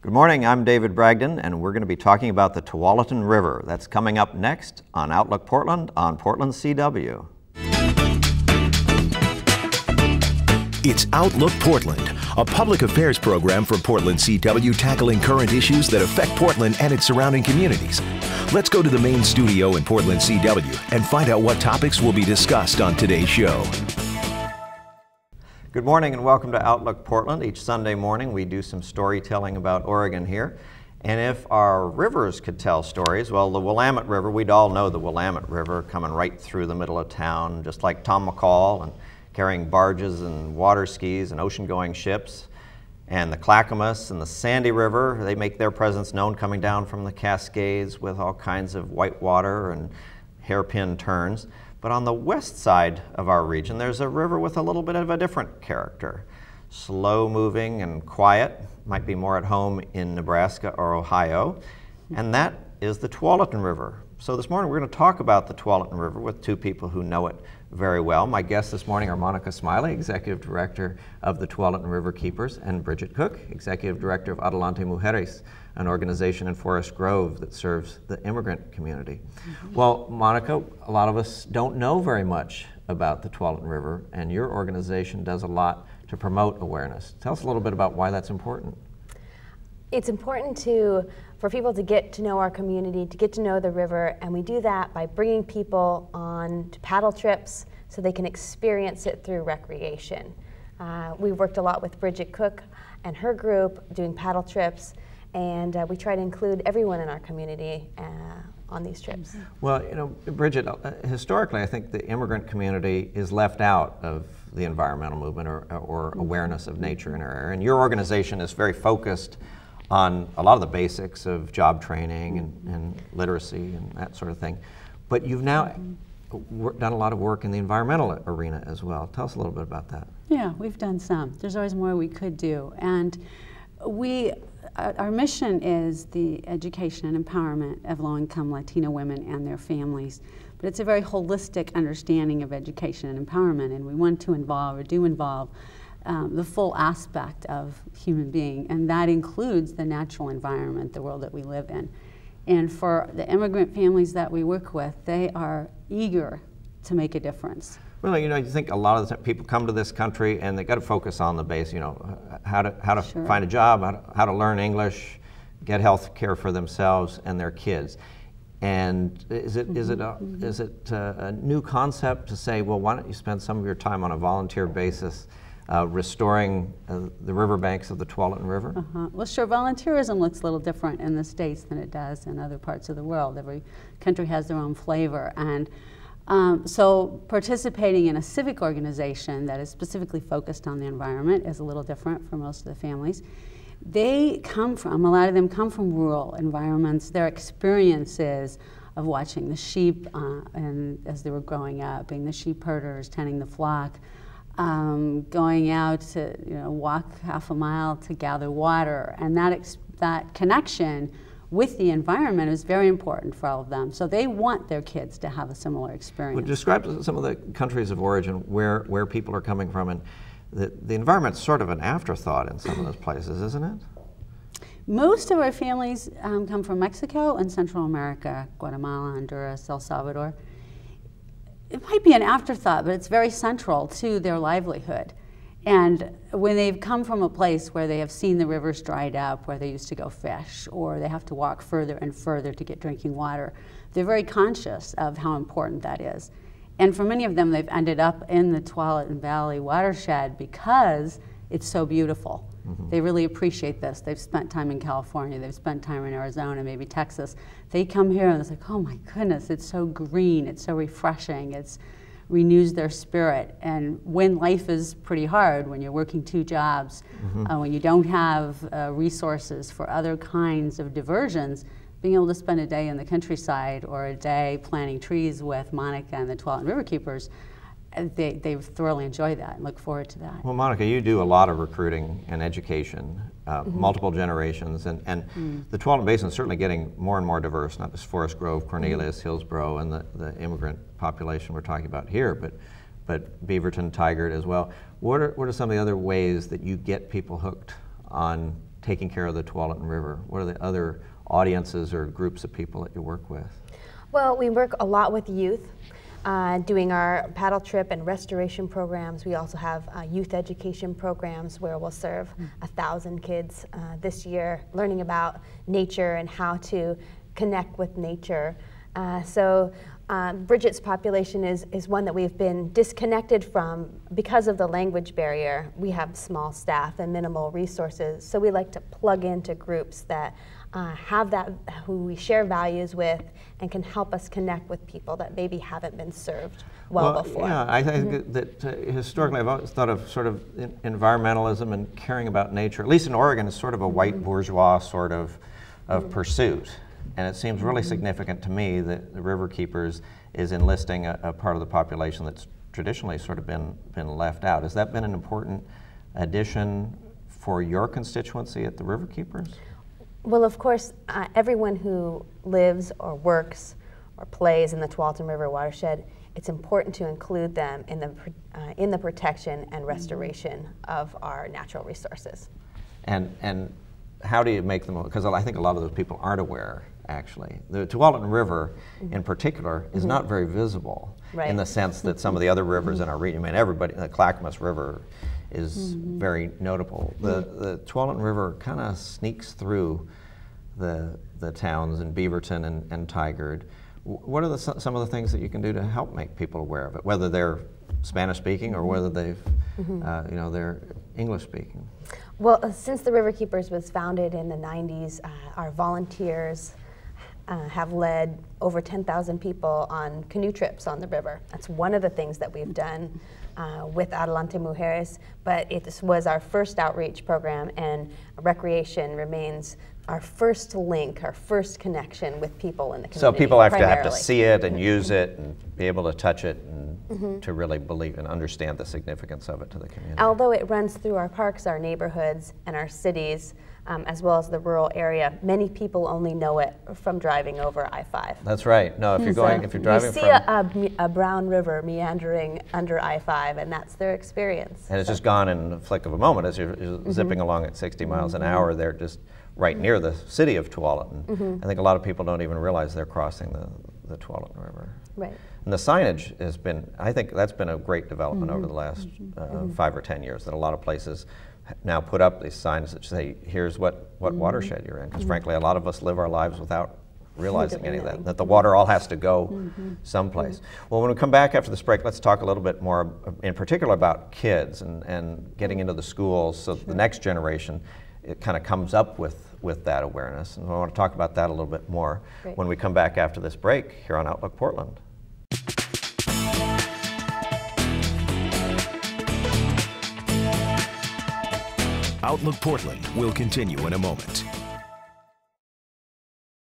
Good morning, I'm David Bragdon, and we're going to be talking about the Tualatin River. That's coming up next on Outlook Portland on Portland CW. It's Outlook Portland, a public affairs program for Portland CW tackling current issues that affect Portland and its surrounding communities. Let's go to the main studio in Portland CW and find out what topics will be discussed on today's show. Good morning and welcome to Outlook Portland. Each Sunday morning we do some storytelling about Oregon here. And if our rivers could tell stories, well, the Willamette River, we'd all know the Willamette River coming right through the middle of town, just like Tom McCall, and carrying barges and water skis and ocean going ships. And the Clackamas and the Sandy River, they make their presence known coming down from the Cascades with all kinds of white water and hairpin turns. But on the west side of our region, there's a river with a little bit of a different character. Slow moving and quiet, might be more at home in Nebraska or Ohio, and that is the Tualatin River. So this morning we're going to talk about the Tualatin River with two people who know it very well. My guests this morning are Monica Smiley, Executive Director of the Tualatin Riverkeepers, and Bridget Cooke, Executive Director of Adelante Mujeres, an organization in Forest Grove that serves the immigrant community. Mm-hmm. Well, Monica, a lot of us don't know very much about the Tualatin River, and your organization does a lot to promote awareness. Tell us a little bit about why that's important. It's important to for people to get to know our community, to get to know the river, and we do that by bringing people on to paddle trips so they can experience it through recreation. Uh, we worked a lot with Bridget Cooke and her group doing paddle trips, and uh, we try to include everyone in our community uh, on these trips. Well, you know, Bridget, uh, historically, I think the immigrant community is left out of the environmental movement or, or awareness of nature in our area, and your organization is very focused on a lot of the basics of job training and, and literacy and that sort of thing. But you've now done a lot of work in the environmental arena as well. Tell us a little bit about that. Yeah, we've done some. There's always more we could do. And we, uh, our mission is the education and empowerment of low-income Latino women and their families. But it's a very holistic understanding of education and empowerment, and we want to involve or do involve um, the full aspect of human being, and that includes the natural environment, the world that we live in. And for the immigrant families that we work with, they are eager to make a difference. Well, you know, you think a lot of the time people come to this country and they got to focus on the base, you know, how to, how to sure. find a job, how to, how to learn English, get health care for themselves and their kids. And is it, mm -hmm. is it, a, mm-hmm. is it a, a new concept to say, well, why don't you spend some of your time on a volunteer basis uh, restoring uh, the riverbanks of the Tualatin River? Uh -huh. Well, sure, volunteerism looks a little different in the States than it does in other parts of the world. Every country has their own flavor. And um, so participating in a civic organization that is specifically focused on the environment is a little different for most of the families. They come from, a lot of them come from rural environments. Their experiences of watching the sheep uh, and as they were growing up, being the sheep herders, tending the flock, um, going out to you know, walk half a mile to gather water. And that, that connection with the environment is very important for all of them. So they want their kids to have a similar experience. Well, describe some of the countries of origin where, where people are coming from. And the, the environment's sort of an afterthought in some of those places, isn't it? Most of our families um, come from Mexico and Central America, Guatemala, Honduras, El Salvador it might be an afterthought, but it's very central to their livelihood. And when they've come from a place where they have seen the rivers dried up, where they used to go fish, or they have to walk further and further to get drinking water, they're very conscious of how important that is. And for many of them, they've ended up in the Tualatin Valley watershed because it's so beautiful. Mm-hmm. They really appreciate this. They've spent time in California, they've spent time in Arizona, maybe Texas. They come here and it's like, oh my goodness, it's so green, it's so refreshing, it's renews their spirit. And when life is pretty hard, when you're working two jobs, mm-hmm. uh, when you don't have uh, resources for other kinds of diversions, being able to spend a day in the countryside or a day planting trees with Monica and the Tualatin Riverkeepers they, they thoroughly enjoy that and look forward to that. Well, Monica, you do a lot of recruiting and education, uh, mm -hmm. multiple generations, and, and mm. the Tualatin Basin is certainly getting more and more diverse, not just Forest Grove, Cornelius, mm. Hillsboro, and the, the immigrant population we're talking about here, but, but Beaverton, Tigard as well. What are, what are some of the other ways that you get people hooked on taking care of the Tualatin River? What are the other audiences or groups of people that you work with? Well, we work a lot with youth. Uh, doing our paddle trip and restoration programs. We also have uh, youth education programs where we'll serve a thousand kids uh, this year learning about nature and how to connect with nature. Uh, so um, Bridget's population is, is one that we've been disconnected from because of the language barrier. We have small staff and minimal resources, so we like to plug into groups that uh, have that, who we share values with, and can help us connect with people that maybe haven't been served well, well before. Yeah, I think mm -hmm. that uh, historically I've always thought of sort of environmentalism and caring about nature, at least in Oregon, is sort of a white mm-hmm. bourgeois sort of, of mm -hmm. pursuit. And it seems really mm-hmm. significant to me that the Riverkeepers is enlisting a, a, part of the population that's traditionally sort of been, been left out. Has that been an important addition for your constituency at the Riverkeepers? Well, of course, uh, everyone who lives or works or plays in the Tualatin River watershed, it's important to include them in the, uh, in the protection and restoration mm -hmm. of our natural resources. And, and how do you make them, because I think a lot of those people aren't aware actually. The Tualatin River, mm-hmm. in particular, is mm-hmm. not very visible right. in the sense that some of the other rivers in our region, I mean, everybody, the Clackamas River is mm-hmm. very notable. The, the Tualatin River kind of sneaks through the, the towns in Beaverton and, and Tigard. What are the, some of the things that you can do to help make people aware of it, whether they're Spanish speaking or whether they've, mm-hmm. uh, you know, they're English speaking? Well, uh, since the Riverkeepers was founded in the 90s, uh, our volunteers uh, have led over 10,000 people on canoe trips on the river. That's one of the things that we've done uh, with Adelante Mujeres, but it was our first outreach program, and recreation remains our first link, our first connection with people in the community. So people have primarily. to have to see it and use it and be able to touch it and mm -hmm. to really believe and understand the significance of it to the community. Although it runs through our parks, our neighborhoods, and our cities, um, as well as the rural area. Many people only know it from driving over I-5. That's right. No, if you're going, if you're driving, you see a, a, a, brown river meandering under I-5, and that's their experience. And it's just gone in a flick of a moment as you're, you're mm -hmm. zipping along at 60 miles an hour. They're just right near the city of Tualatin. Mm -hmm. I think a lot of people don't even realize they're crossing the, the Tualatin River. Right. And the signage has been, I think that's been a great development over the last uh, mm-hmm. five or ten years. That a lot of places now put up these signs that say, here's what, what mm-hmm. watershed you're in. Because mm-hmm. frankly, a lot of us live our lives without realizing any of that, that the water all has to go mm-hmm. someplace. Mm-hmm. Well, when we come back after this break, let's talk a little bit more in particular about kids and, and getting into the schools so sure. the next generation it kind of comes up with, with that awareness. And I want to talk about that a little bit more Great. when we come back after this break here on Outlook Portland. Outlook Portland will continue in a moment.